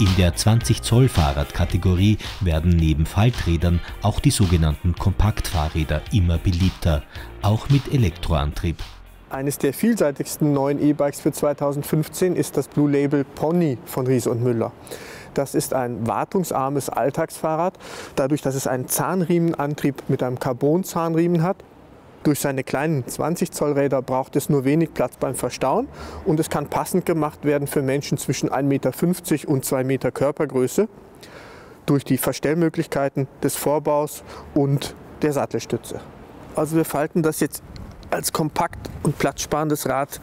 In der 20 Zoll Fahrradkategorie werden neben Falträdern auch die sogenannten Kompaktfahrräder immer beliebter, auch mit Elektroantrieb. Eines der vielseitigsten neuen E-Bikes für 2015 ist das Blue Label Pony von Ries und Müller. Das ist ein wartungsarmes Alltagsfahrrad, dadurch, dass es einen Zahnriemenantrieb mit einem Carbon-Zahnriemen hat. Durch seine kleinen 20 Zoll Räder braucht es nur wenig Platz beim Verstauen und es kann passend gemacht werden für Menschen zwischen 1,50 Meter und 2 Meter Körpergröße durch die Verstellmöglichkeiten des Vorbaus und der Sattelstütze. Also wir falten das jetzt als kompakt und platzsparendes Rad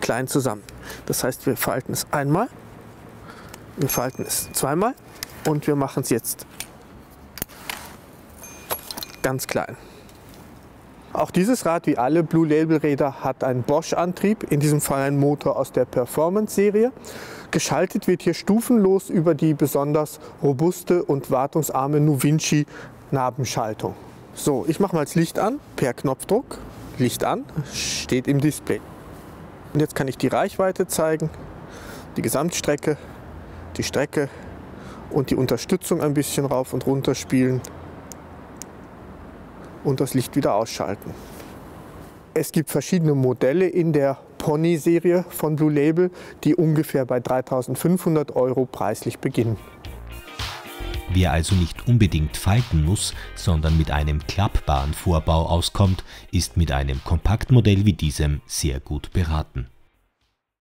klein zusammen. Das heißt, wir falten es einmal, wir falten es zweimal und wir machen es jetzt ganz klein. Auch dieses Rad, wie alle Blue Label Räder, hat einen Bosch-Antrieb, in diesem Fall ein Motor aus der Performance-Serie. Geschaltet wird hier stufenlos über die besonders robuste und wartungsarme Nuvinci Nabenschaltung. So, ich mache mal das Licht an per Knopfdruck. Licht an, steht im Display. Und jetzt kann ich die Reichweite zeigen, die Gesamtstrecke, die Strecke und die Unterstützung ein bisschen rauf und runter spielen und das Licht wieder ausschalten. Es gibt verschiedene Modelle in der Pony-Serie von Blue Label, die ungefähr bei 3500 Euro preislich beginnen. Wer also nicht unbedingt falten muss, sondern mit einem klappbaren Vorbau auskommt, ist mit einem Kompaktmodell wie diesem sehr gut beraten.